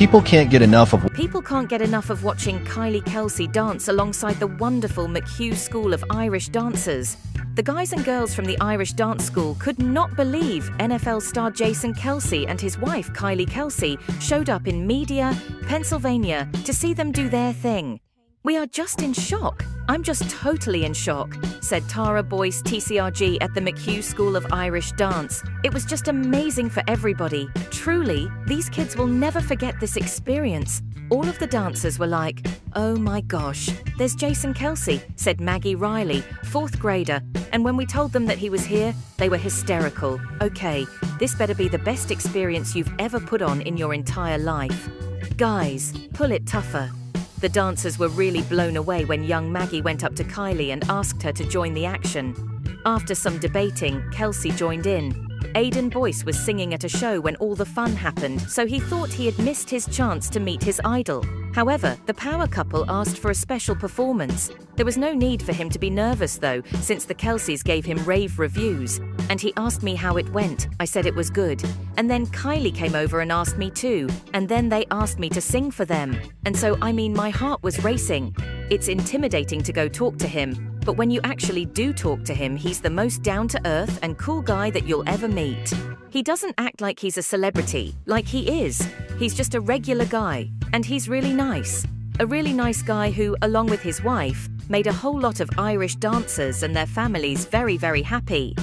People can't get enough of People can't get enough of watching Kylie Kelce dance alongside the wonderful McHugh School of Irish dancers. The guys and girls from the Irish Dance School could not believe NFL star Jason Kelce and his wife Kylie Kelce showed up in Media, Pennsylvania to see them do their thing. We are just in shock. I'm just totally in shock, said Tara Boyce, TCRG at the McHugh School of Irish Dance. It was just amazing for everybody. Truly, these kids will never forget this experience. All of the dancers were like, oh my gosh, there's Jason Kelce, said Maggie Riley, fourth grader. And when we told them that he was here, they were hysterical. Okay, this better be the best experience you've ever put on in your entire life. Guys, pull it tougher. The dancers were really blown away when young Maggie went up to Kylie and asked her to join the action. After some debating, Kelce joined in. Aidan Boyce was singing at a show when all the fun happened, so he thought he had missed his chance to meet his idol. However, the power couple asked for a special performance. There was no need for him to be nervous, though, since the Kelces gave him rave reviews. And he asked me how it went. I said it was good. And then Kylie came over and asked me too. And then they asked me to sing for them. And so, I mean, my heart was racing. It's intimidating to go talk to him. But when you actually do talk to him, he's the most down to earth and cool guy that you'll ever meet. He doesn't act like he's a celebrity, like he is. He's just a regular guy, and he's really nice. A really nice guy who, along with his wife, made a whole lot of Irish dancers and their families very, very happy.